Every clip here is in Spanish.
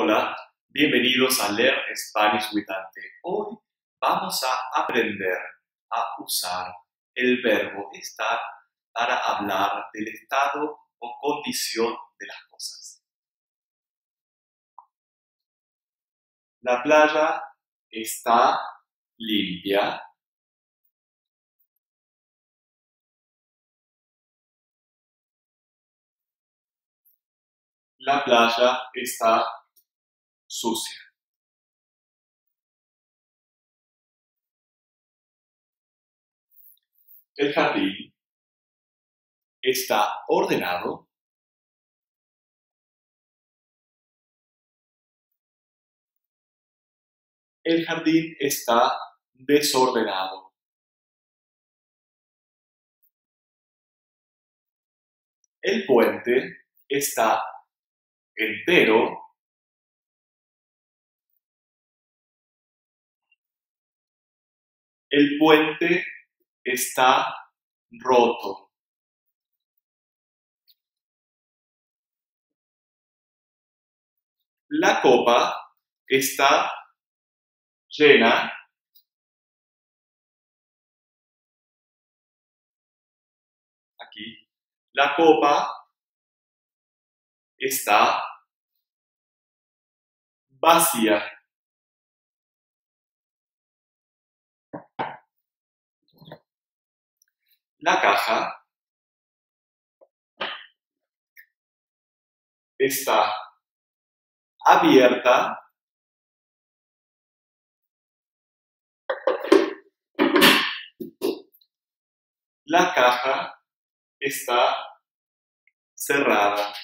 Hola, bienvenidos a Learn Spanish with Dante. Hoy vamos a aprender a usar el verbo estar para hablar del estado o condición de las cosas. La playa está limpia. La playa está sucia. El jardín está ordenado. El jardín está desordenado. El puente está entero. El puente está roto. La copa está llena. Aquí. La copa está vacía. La caja está abierta. La caja está cerrada.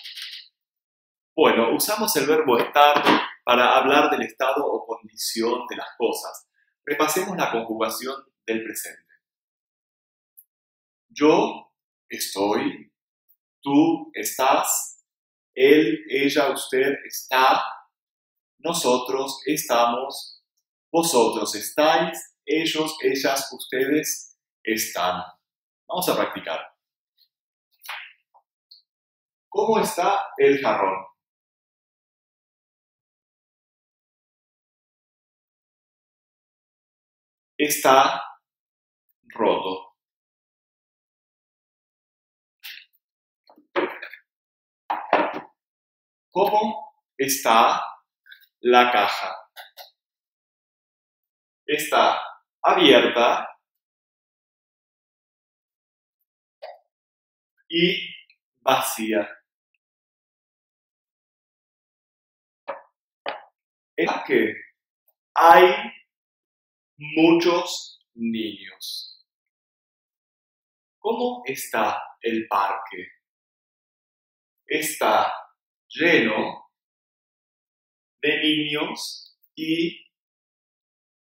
Bueno, usamos el verbo estar para hablar del estado o condición de las cosas. Repasemos la conjugación del presente. Yo estoy, tú estás, él, ella, usted está, nosotros estamos, vosotros estáis, ellos, ellas, ustedes están. Vamos a practicar. ¿Cómo está el jarrón? Está roto. ¿Cómo está la caja? Está abierta y vacía. Es que hay muchos niños. ¿Cómo está el parque? Está lleno de niños y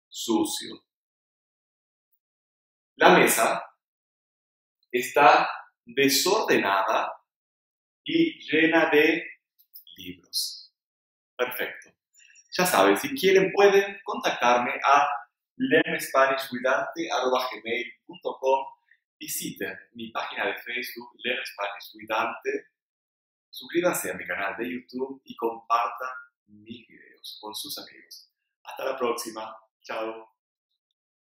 sucio. La mesa está desordenada y llena de libros. Perfecto. Ya saben, si quieren pueden contactarme a learnspanishwithante.com Visiten mi página de Facebook Learn Spanish with Dante Suscríbanse a mi canal de YouTube y compartan mis videos con sus amigos. Hasta la próxima. Chao.